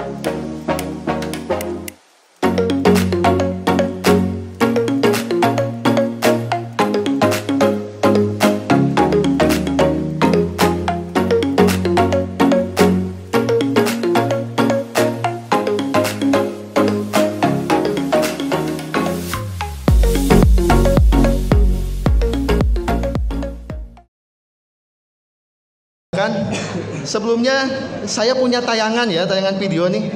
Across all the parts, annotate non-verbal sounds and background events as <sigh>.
kan sebelumnya saya punya tayangan ya tayangan video nih.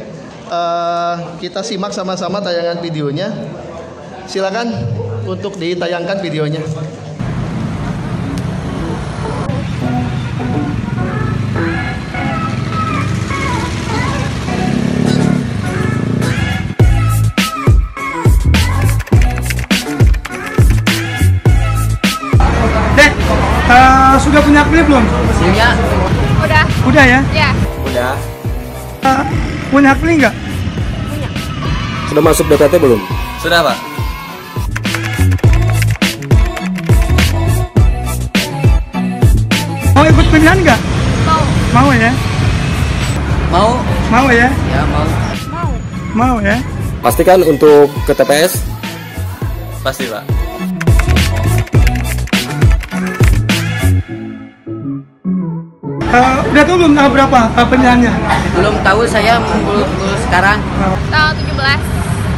Eh, kita simak sama-sama tayangan videonya. Silakan untuk ditayangkan videonya. Dek, eh, sudah punya klip belum? Ya, Udah, ya? ya. udah. Eh, punya klip nggak? Sudah masuk DPT belum? Sudah, Pak. Mau ikut pilihan nggak? Mau, Mau ya? Mau? Mau ya? Ya, mau. mau. Mau ya? Pastikan untuk ke TPS Pasti, Pak. Eh, udah tahu belum tanggal berapa eh, pilihannya? Belum tahu saya belum sekarang. Tanggal 17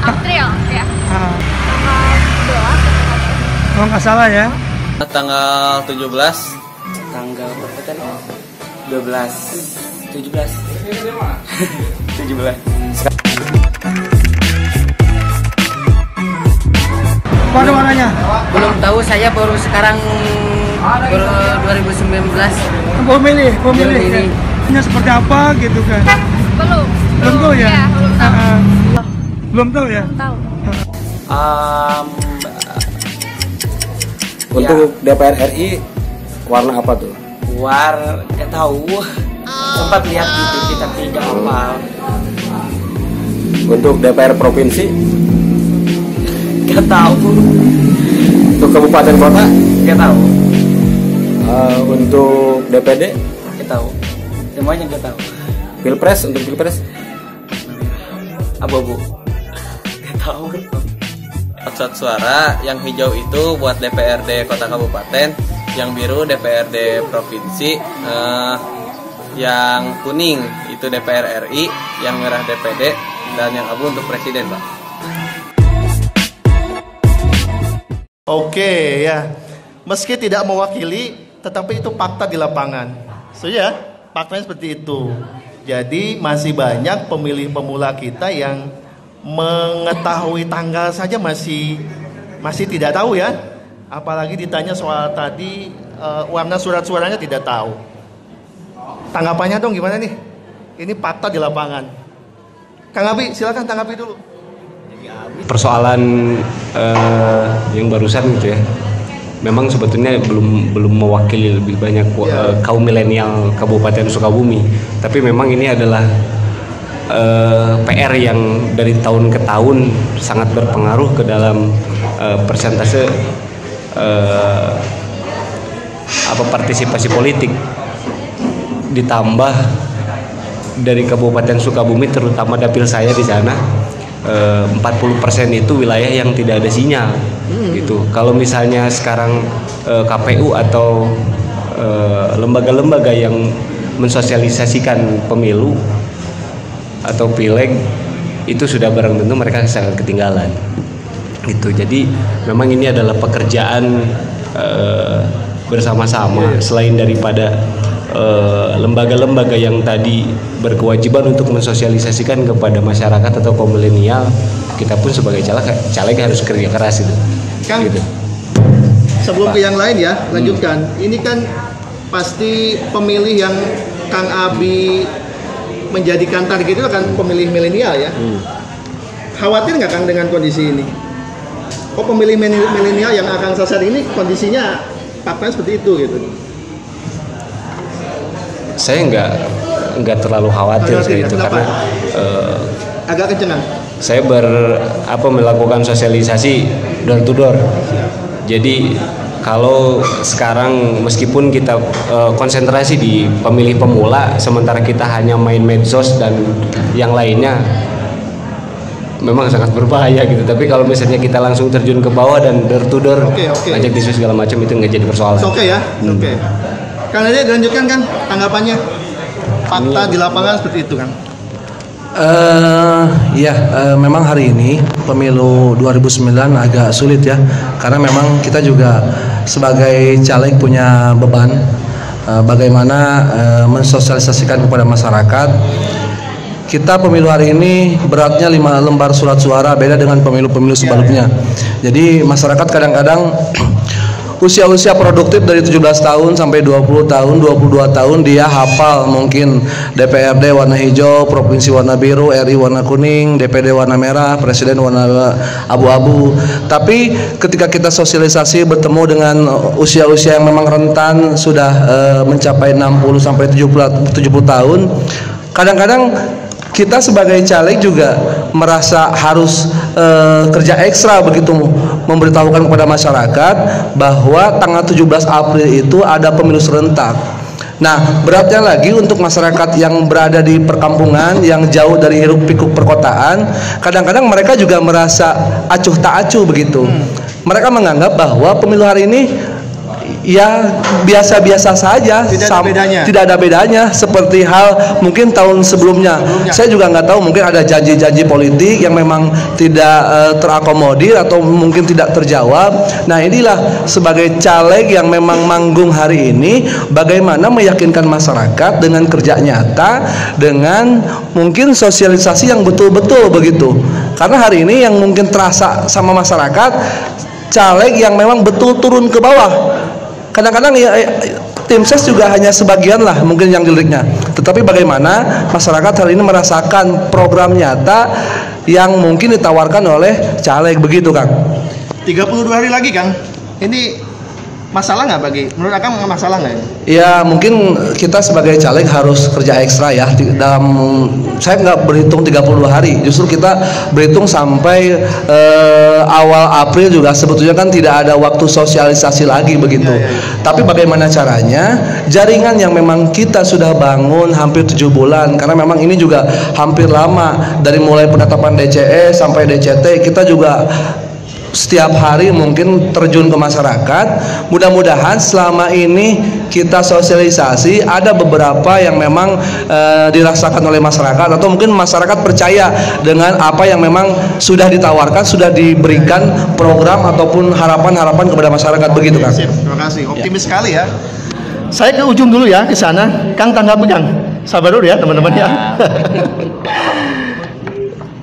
April ya. Ah, Tanggal 12 kalau nggak salah ya. Tanggal 17 tanggal berapa kan? 12 17 17 Mana warnanya? belum tahu saya baru sekarang baru 2019 Mau milih, mau milih. Belum ini. Seperti apa gitu kan? Belum. Belum tahu ya? Ya, belum tahu. Ah, ah. belum tahu ya? Belum tahu. um, untuk DPR RI warna apa tuh? war nggak tahu sempat lihat di TV tapi nggak hafal Untuk DPR provinsi, nggak tahu untuk kabupaten kota, nggak tahu eh, untuk DPD, nggak tahu. Semuanya nggak tahu. Pilpres untuk pilpres, abu-abu. Nggak tahu. Surat suara yang hijau itu buat DPRD kota kabupaten yang biru DPRD provinsi eh, yang kuning itu DPR RI yang merah DPD dan yang abu untuk presiden pak. Oke ya, meski tidak mewakili, tetapi itu fakta di lapangan. So ya, faktanya seperti itu. Jadi masih banyak pemilih pemula kita yang mengetahui tanggal saja masih masih tidak tahu ya. Apalagi ditanya soal tadi eh, warna surat suaranya tidak tahu. Tanggapannya dong gimana nih? Ini fakta di lapangan. Kang Abi, silakan tanggapi dulu. persoalan eh, yang barusan gitu ya memang sebetulnya belum belum mewakili lebih banyak Ya. eh, kaum milenial Kabupaten Sukabumi tapi memang ini adalah eh, PR yang dari tahun ke tahun sangat berpengaruh ke dalam eh, persentase eh, apa partisipasi politik ditambah dari Kabupaten Sukabumi terutama dapil saya di sana 40% itu wilayah yang tidak ada sinyal gitu. Kalau misalnya sekarang eh, KPU atau eh, lembaga-lembaga yang mensosialisasikan pemilu atau pileg itu sudah barang tentu mereka sangat ketinggalan gitu. Jadi memang ini adalah pekerjaan eh, bersama-sama selain daripada eh, lembaga-lembaga yang tadi berkewajiban untuk mensosialisasikan kepada masyarakat atau kaum milenial, kita pun sebagai caleg caleg harus kerja keras itu. Kang, Gitu. Sebelum ke yang lain ya, lanjutkan. Ini kan pasti pemilih yang Kang Abi menjadikan target itu kan pemilih milenial ya. Khawatir nggak Kang dengan kondisi ini? Oh pemilih mil- milenial yang akan sasar ini kondisinya faktanya seperti itu gitu. Saya nggak nggak terlalu khawatir sih itu Kenapa? karena eh, Agak kencengan. saya ber apa melakukan sosialisasi door to door. Jadi kalau sekarang meskipun kita eh, konsentrasi di pemilih pemula sementara kita hanya main medsos dan yang lainnya memang sangat berbahaya gitu tapi kalau misalnya kita langsung terjun ke bawah dan door to door Oke, oke. ngajak diskusi segala macam itu nggak jadi persoalan Oke ya, oke. Kang Dede dilanjutkan kan tanggapannya fakta di lapangan seperti itu kan. Eh, ya, eh, memang hari ini pemilu 2009 agak sulit ya, karena memang kita juga sebagai caleg punya beban eh, bagaimana eh, mensosialisasikan kepada masyarakat. Kita pemilu hari ini beratnya 5 lembar surat suara beda dengan pemilu-pemilu sebelumnya. Jadi masyarakat kadang-kadang usia-usia produktif dari 17 tahun sampai 20 tahun, 22 tahun dia hafal mungkin DPRD warna hijau, provinsi warna biru, RI warna kuning, DPD warna merah, presiden warna abu-abu. Tapi ketika kita sosialisasi bertemu dengan usia-usia yang memang rentan sudah eh, mencapai 60 sampai 70 70 tahun, kadang-kadang kita sebagai caleg juga merasa harus eh, kerja ekstra begitu memberitahukan kepada masyarakat bahwa tanggal 17 April itu ada pemilu serentak. Nah, beratnya lagi untuk masyarakat yang berada di perkampungan yang jauh dari hiruk pikuk perkotaan, kadang-kadang mereka juga merasa acuh tak acuh begitu. Mereka menganggap bahwa pemilu hari ini ya biasa-biasa saja Tidak ada bedanya. tidak ada bedanya seperti hal mungkin tahun sebelumnya. Saya juga nggak tahu mungkin ada janji-janji politik yang memang tidak eh, terakomodir atau mungkin tidak terjawab. Nah inilah sebagai caleg yang memang manggung hari ini, bagaimana meyakinkan masyarakat dengan kerja nyata, dengan mungkin sosialisasi yang betul-betul begitu. Karena hari ini yang mungkin terasa sama masyarakat caleg yang memang betul turun ke bawah kadang-kadang ya eh, tim ses juga hanya sebagian lah mungkin yang diliriknya tetapi bagaimana masyarakat hari ini merasakan program nyata yang mungkin ditawarkan oleh caleg begitu Kang 32 hari lagi Kang. Ini masalah nggak bagi? Menurut Akang masalah nggak ini? ya mungkin kita sebagai caleg harus kerja ekstra ya. Dalam saya nggak berhitung 32 hari. Justru kita berhitung sampai eh, awal April juga. Sebetulnya kan tidak ada waktu sosialisasi lagi begitu. Tapi bagaimana caranya? Jaringan yang memang kita sudah bangun hampir tujuh bulan. Karena memang ini juga hampir lama. Dari mulai penetapan DCE sampai DCT kita juga setiap hari mungkin terjun ke masyarakat. Mudah-mudahan selama ini kita sosialisasi ada beberapa yang memang eh, dirasakan oleh masyarakat atau mungkin masyarakat percaya dengan apa yang memang sudah ditawarkan, sudah diberikan program ataupun harapan-harapan kepada masyarakat begitu kan. Sip, terima kasih. Optimis sekali ya. Saya ke ujung dulu ya ke sana. Kang tanggapi Kang. Sabar dulu ya teman-teman ya. <laughs>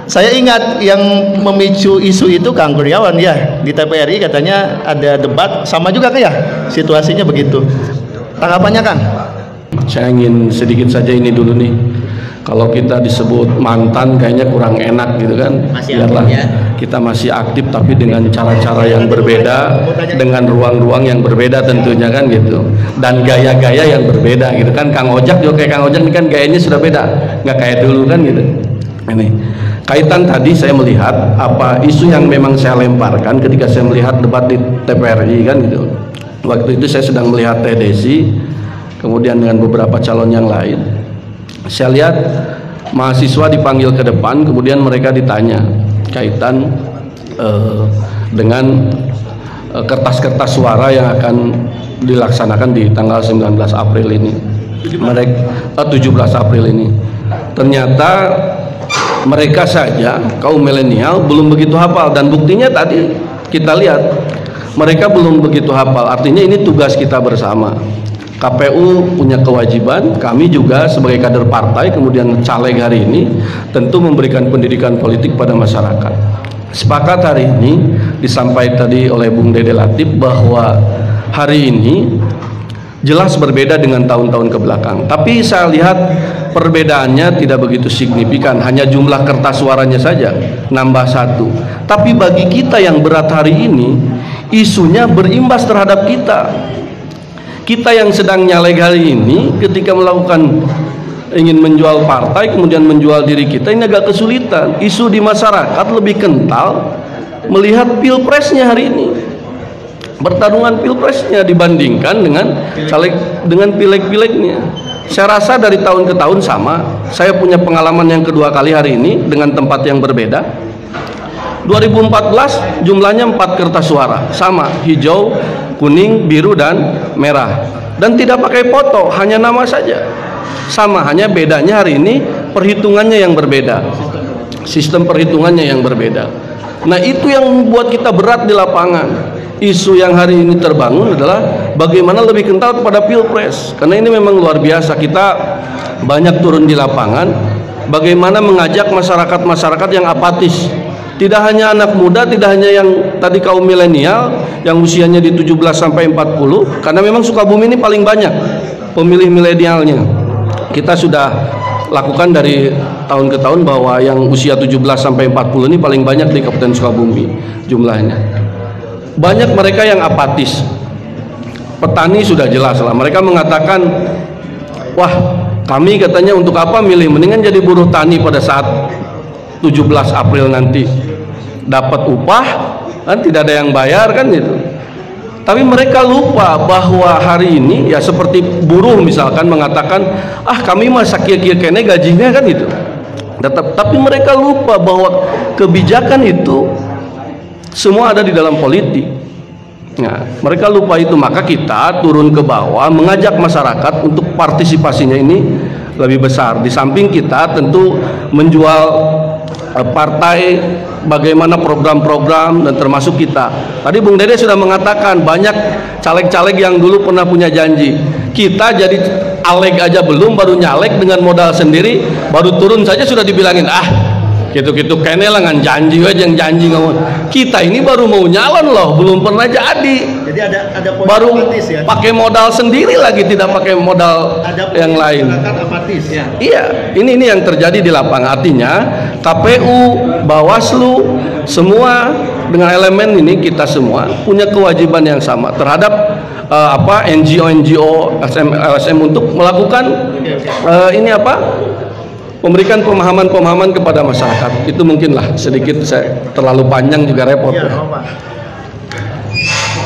Saya ingat yang memicu isu itu Kang Kurniawan ya di TPRI katanya ada debat sama juga kan ya situasinya begitu. Tanggapannya Kang? Saya ingin sedikit saja ini dulu nih. Kalau kita disebut mantan kayaknya kurang enak gitu kan. Masih Biarlah aktif ya. kita masih aktif tapi dengan cara-cara yang berbeda, dengan ruang-ruang yang berbeda tentunya kan gitu. Dan gaya-gaya yang berbeda gitu kan. Kang Ojak juga kayak Kang Ojak ini kan gayanya sudah beda, nggak kayak dulu kan gitu. Ini kaitan tadi saya melihat apa isu yang memang saya lemparkan ketika saya melihat debat di TPRI kan gitu. Waktu itu saya sedang melihat Teh Desi, kemudian dengan beberapa calon yang lain. Saya lihat mahasiswa dipanggil ke depan, kemudian mereka ditanya kaitan eh, dengan eh, kertas-kertas suara yang akan dilaksanakan di tanggal 19 April ini. Mereka eh, 17 April ini. Ternyata mereka saja kaum milenial belum begitu hafal dan buktinya tadi kita lihat mereka belum begitu hafal. Artinya ini tugas kita bersama. KPU punya kewajiban, kami juga sebagai kader partai kemudian caleg hari ini tentu memberikan pendidikan politik pada masyarakat. Sepakat hari ini disampaikan tadi oleh Bung Dede Latif bahwa hari ini jelas berbeda dengan tahun-tahun ke belakang. Tapi saya lihat perbedaannya tidak begitu signifikan, hanya jumlah kertas suaranya saja nambah satu. Tapi bagi kita yang berat hari ini, isunya berimbas terhadap kita. Kita yang sedang nyalek hari ini ketika melakukan ingin menjual partai kemudian menjual diri kita ini agak kesulitan. Isu di masyarakat lebih kental melihat pilpresnya hari ini pertarungan pilpresnya dibandingkan dengan caleg dengan pileg-pilegnya. Saya rasa dari tahun ke tahun sama. Saya punya pengalaman yang kedua kali hari ini dengan tempat yang berbeda. 2014 jumlahnya 4 kertas suara, sama hijau, kuning, biru dan merah. Dan tidak pakai foto, hanya nama saja. Sama, hanya bedanya hari ini perhitungannya yang berbeda. Sistem perhitungannya yang berbeda. Nah, itu yang membuat kita berat di lapangan isu yang hari ini terbangun adalah bagaimana lebih kental kepada pilpres? Karena ini memang luar biasa. Kita banyak turun di lapangan. Bagaimana mengajak masyarakat-masyarakat yang apatis? Tidak hanya anak muda tidak hanya yang tadi kaum milenial yang usianya di 17 sampai 40 karena memang Sukabumi ini paling banyak pemilih milenialnya. Kita sudah lakukan dari tahun ke tahun bahwa yang usia 17 sampai 40 ini paling banyak di Kabupaten Sukabumi jumlahnya. Banyak mereka yang apatis petani sudah jelas lah. Mereka mengatakan wah kami katanya untuk apa milih? Mendingan jadi buruh tani pada saat 17 April nanti. Dapat upah kan tidak ada yang bayar kan itu tapi mereka lupa bahwa hari ini ya seperti buruh misalkan mengatakan ah kami masa kia-kia kene gajinya kan itu Tetap, tapi mereka lupa bahwa kebijakan itu semua ada di dalam politik Nah, mereka lupa itu maka kita turun ke bawah mengajak masyarakat untuk partisipasinya ini lebih besar. Di samping kita tentu menjual eh, partai bagaimana program-program dan termasuk kita. Tadi Bung Dede sudah mengatakan banyak caleg-caleg yang dulu pernah punya janji. Kita jadi aleg aja belum baru nyalek dengan modal sendiri baru turun saja sudah dibilangin ah gitu-gitu kene lah ngan janji aja yang janji kamu kita ini baru mau nyalon loh belum pernah jadi Jadi ada ada poin baru apatis ya. pakai modal sendiri lagi tidak pakai modal Ada yang lain apatis ya. Iya, ini ini yang terjadi di lapangan. Artinya KPU, Bawaslu, semua dengan elemen ini kita semua punya kewajiban yang sama terhadap eh, apa NGO NGO LSM, LSM untuk melakukan eh, ini apa memberikan pemahaman-pemahaman kepada masyarakat. Itu mungkinlah sedikit saya terlalu panjang juga repot. Ya.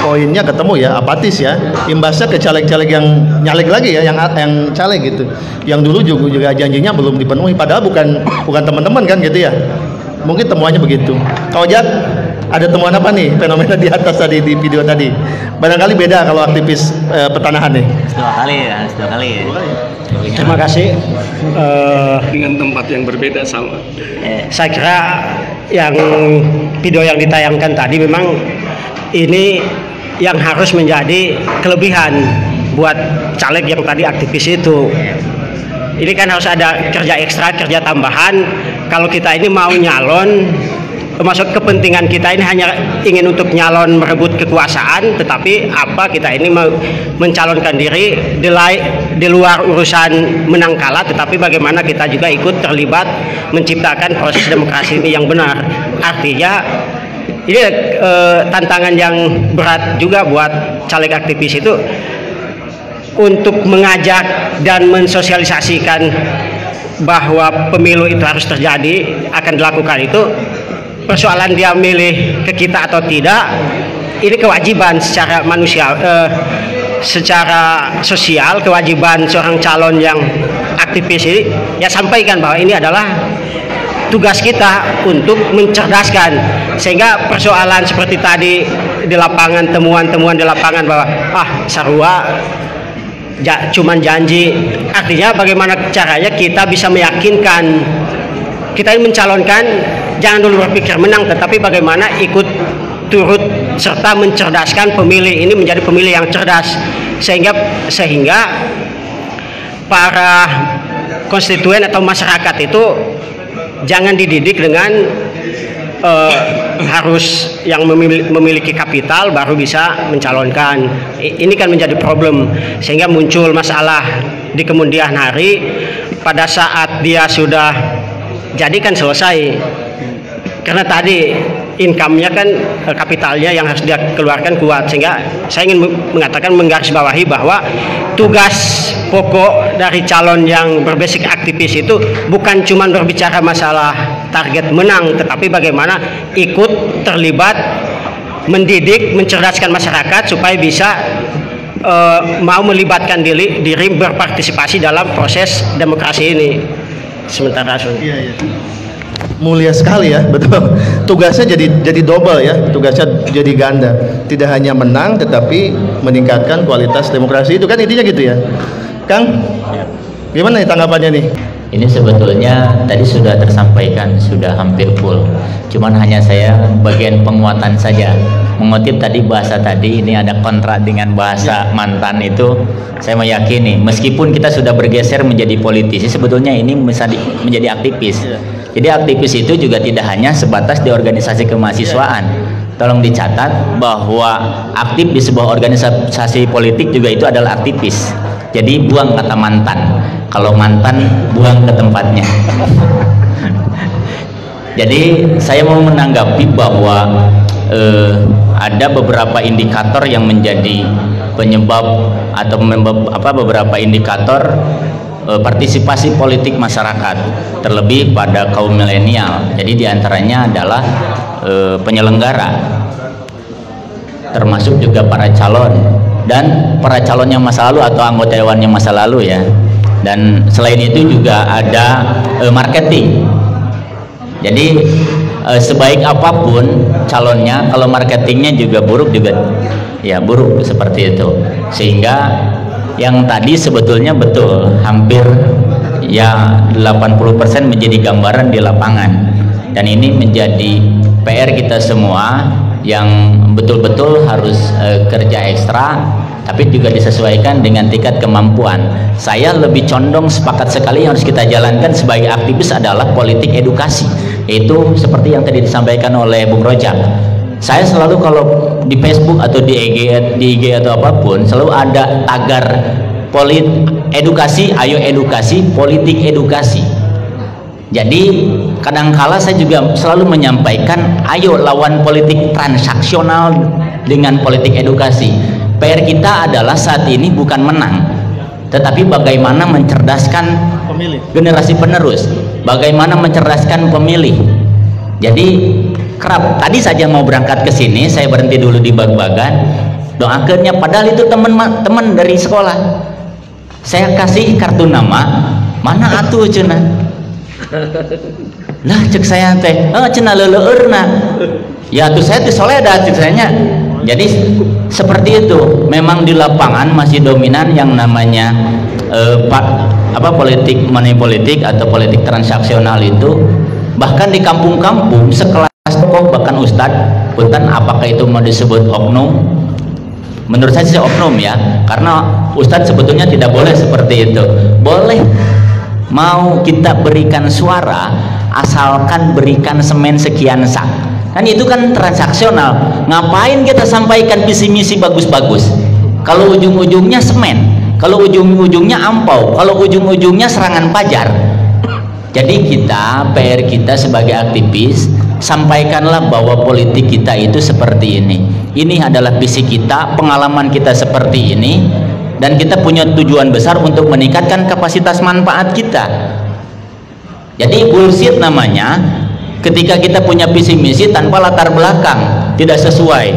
Poinnya ketemu ya, apatis ya. Imbasnya ke caleg-caleg yang nyalek lagi ya, yang yang caleg gitu. Yang dulu juga, juga janjinya belum dipenuhi padahal bukan bukan teman-teman kan gitu ya. Mungkin temuannya begitu. Kau Jack, ada temuan apa nih fenomena di atas tadi di video tadi? Barangkali beda kalau aktivis eh, pertanahan nih. Dua kali ya, dua kali ya. Terima kasih. Eh, Dengan tempat yang berbeda sama. saya kira yang video yang ditayangkan tadi memang ini yang harus menjadi kelebihan buat caleg yang tadi aktivis itu. Ini kan harus ada kerja ekstra, kerja tambahan. Kalau kita ini mau nyalon, termasuk kepentingan kita ini hanya ingin untuk nyalon merebut kekuasaan, tetapi apa kita ini mencalonkan diri di, luar urusan menang kalah, tetapi bagaimana kita juga ikut terlibat menciptakan proses demokrasi ini yang benar. Artinya ini eh, tantangan yang berat juga buat caleg aktivis itu untuk mengajak dan mensosialisasikan bahwa pemilu itu harus terjadi akan dilakukan itu persoalan dia milih ke kita atau tidak ini kewajiban secara manusia eh, secara sosial kewajiban seorang calon yang aktivis ini ya sampaikan bahwa ini adalah tugas kita untuk mencerdaskan. Sehingga persoalan seperti tadi di lapangan temuan-temuan di lapangan bahwa ah sarua ja, cuman janji. Artinya bagaimana caranya kita bisa meyakinkan kita ini mencalonkan jangan dulu berpikir menang tetapi bagaimana ikut turut serta mencerdaskan pemilih ini menjadi pemilih yang cerdas sehingga sehingga para konstituen atau masyarakat itu jangan dididik dengan eh, harus yang memili- memiliki kapital baru bisa mencalonkan. Ini kan menjadi problem sehingga muncul masalah di kemudian hari pada saat dia sudah jadi kan selesai. Karena tadi income-nya kan eh, kapitalnya yang harus dia keluarkan kuat sehingga saya ingin mengatakan menggarisbawahi bahwa tugas pokok dari calon yang berbasic aktivis itu bukan cuma berbicara masalah target menang tetapi bagaimana ikut terlibat mendidik, mencerdaskan masyarakat supaya bisa eh, mau melibatkan diri, diri berpartisipasi dalam proses demokrasi ini. Sementara. Mulia sekali ya, <laughs> betul. Tugasnya jadi jadi double ya, tugasnya jadi ganda. Tidak hanya menang, tetapi meningkatkan kualitas demokrasi itu kan intinya gitu ya, Kang. Gimana nih tanggapannya nih? Ini sebetulnya tadi sudah tersampaikan, sudah hampir full. Cuman hanya saya bagian penguatan saja. Mengutip tadi bahasa tadi, ini ada kontra dengan bahasa mantan itu. Saya meyakini, meskipun kita sudah bergeser menjadi politisi, sebetulnya ini bisa di- menjadi aktivis. Jadi aktivis itu juga tidak hanya sebatas di organisasi kemahasiswaan. Tolong dicatat bahwa aktif di sebuah organisasi politik juga itu adalah aktivis. Jadi buang kata mantan. Kalau mantan buang ke tempatnya. <laughs> Jadi saya mau menanggapi bahwa eh, ada beberapa indikator yang menjadi penyebab atau apa beberapa indikator eh, partisipasi politik masyarakat terlebih pada kaum milenial. Jadi di antaranya adalah eh, penyelenggara termasuk juga para calon dan para calon yang masa lalu atau anggota dewan yang masa lalu ya. Dan selain itu juga ada eh, marketing. Jadi sebaik apa pun calonnya kalau marketingnya juga buruk juga ya buruk seperti itu. Sehingga yang tadi sebetulnya betul hampir ya 80% menjadi gambaran di lapangan dan ini menjadi PR kita semua yang betul-betul harus eh, kerja ekstra tapi juga disesuaikan dengan tingkat kemampuan. Saya lebih condong sepakat sekali yang harus kita jalankan sebagai aktivis adalah politik edukasi. Itu seperti yang tadi disampaikan oleh Bung Rojak. Saya selalu kalau di Facebook atau di IG, di IG atau apa pun selalu ada tagar polit edukasi, ayo edukasi, politik edukasi. Jadi kadangkala saya juga selalu menyampaikan ayo lawan politik transaksional dengan politik edukasi. PR kita adalah saat ini bukan menang, tetapi bagaimana mencerdaskan Pemilih. generasi penerus, bagaimana mencerdaskan pemilih. Jadi kerap tadi saja mau berangkat ke sini, saya berhenti dulu di bag-bagan. Doakannya padahal itu teman teman dari sekolah. Saya kasih kartu nama, mana atuh cenah? <laughs> Lah cek saya teh, oh cenah leuleurna. Ya tuh saya tuh soledad cek saya Jadi seperti itu. Memang di lapangan masih dominan yang namanya eh, pak apa politik money politik atau politik transaksional itu bahkan di kampung-kampung sekelas tokoh bahkan ustadz punten apakah itu mau disebut oknum? Menurut saya sih oknum ya karena ustadz sebetulnya tidak boleh seperti itu. Boleh mau kita berikan suara asalkan berikan semen sekian sak. Kan itu kan transaksional. Ngapain kita sampaikan visi misi bagus-bagus? Kalau ujung-ujungnya semen kalau ujung-ujungnya ampau kalau ujung-ujungnya serangan pajar jadi kita PR kita sebagai aktivis sampaikanlah bahwa politik kita itu seperti ini. Ini adalah visi kita pengalaman kita seperti ini dan kita punya tujuan besar untuk meningkatkan kapasitas manfaat kita. Jadi bullshit namanya ketika kita punya visi misi tanpa latar belakang tidak sesuai.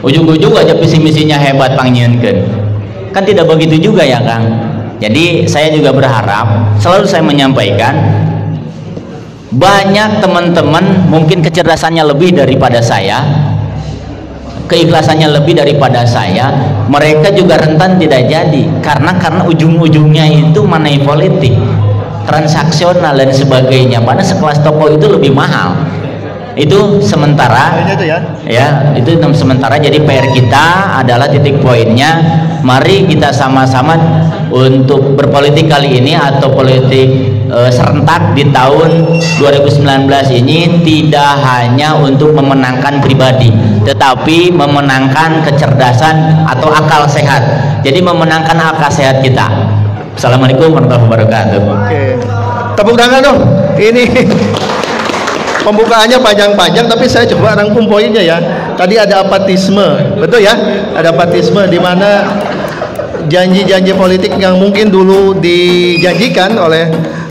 Ujung-ujung aja visi misinya hebat pangnyienkeun kan tidak begitu juga ya Kang. Jadi saya juga berharap selalu saya menyampaikan banyak teman-teman mungkin kecerdasannya lebih daripada saya keikhlasannya lebih daripada saya mereka juga rentan tidak jadi. Karena karena ujung-ujungnya itu manai politik transaksional dan sebagainya. Mana sekelas toko itu lebih mahal. Itu sementara itu ya. ya itu sementara. Jadi PR kita adalah titik poinnya. Mari kita sama-sama untuk berpolitik kali ini atau politik eh, serentak di tahun 2019 ini tidak hanya untuk memenangkan pribadi tetapi memenangkan kecerdasan atau akal sehat jadi memenangkan akal sehat kita Assalamualaikum warahmatullahi wabarakatuh Oke. Tepuk tangan dong. Ini pembukaannya panjang-panjang tapi saya coba rangkum poinnya ya. Tadi ada apatisme, betul ya? Ada apatisme di mana janji-janji politik yang mungkin dulu dijanjikan oleh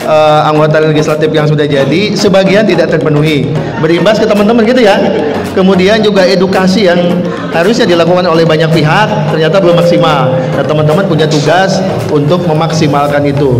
eh, anggota legislatif yang sudah jadi sebagian tidak terpenuhi. Berimbas ke teman-teman gitu ya. kemudian juga edukasi yang harusnya dilakukan oleh banyak pihak ternyata belum maksimal. Nah, teman-teman punya tugas untuk memaksimalkan itu.